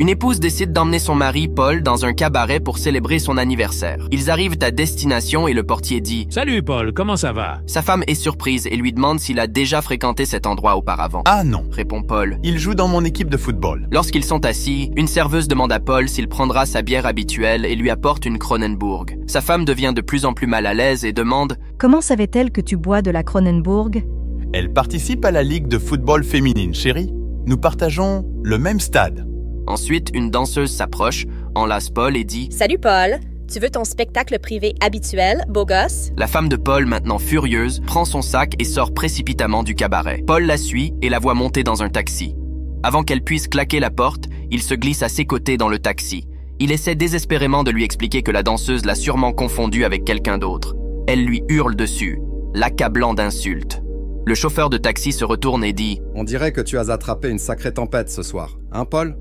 Une épouse décide d'emmener son mari, Paul, dans un cabaret pour célébrer son anniversaire. Ils arrivent à destination et le portier dit Salut Paul, comment ça va? Sa femme est surprise et lui demande s'il a déjà fréquenté cet endroit auparavant. Ah non, Répond Paul. il joue dans mon équipe de football. Lorsqu'ils sont assis, une serveuse demande à Paul s'il prendra sa bière habituelle et lui apporte une Kronenbourg. Sa femme devient de plus en plus mal à l'aise et demande Comment savait-elle que tu bois de la Kronenbourg? Elle participe à la Ligue de football féminine, chérie. Nous partageons le même stade. Ensuite, une danseuse s'approche, enlace Paul et dit Salut Paul, tu veux ton spectacle privé habituel, beau gosse? La femme de Paul, maintenant furieuse, prend son sac et sort précipitamment du cabaret. Paul la suit et la voit monter dans un taxi. Avant qu'elle puisse claquer la porte, il se glisse à ses côtés dans le taxi. Il essaie désespérément de lui expliquer que la danseuse l'a sûrement confondu avec quelqu'un d'autre. Elle lui hurle dessus, l'accablant d'insultes. Le chauffeur de taxi se retourne et dit On dirait que tu as attrapé une sacrée tempête ce soir. Hein, Paul?